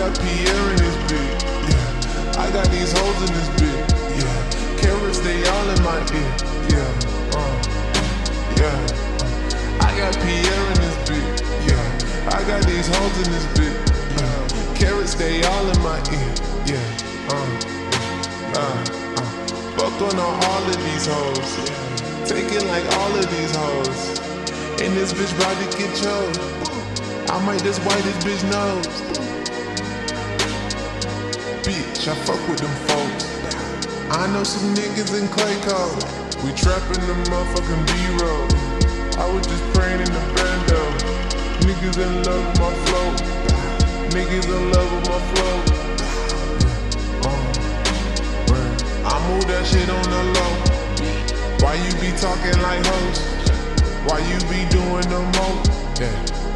got Pierre in this bitch. Yeah. I got these hoes in this bitch. Yeah. Carats, they all in my ear. Yeah. Uh. Yeah. I got Pierre in this bitch. Yeah. I got these hoes in this bitch. Yeah. Carats, they all in my ear. Yeah. Uh. Uh. uh. Fuck on all of these hoes. Yeah. Take like all of these hoes. And this bitch about to get chose. I might just wipe this bitch nose. Bitch, I fuck with them folks. I know some niggas in Clayco. We trapping the motherfucking B-roll. I was just praying in the bando. Niggas in love with my flow. Niggas in love with my flow. Uh, I move that shit on the low. Why you be talking like hoes? Why you be doing the most? Yeah.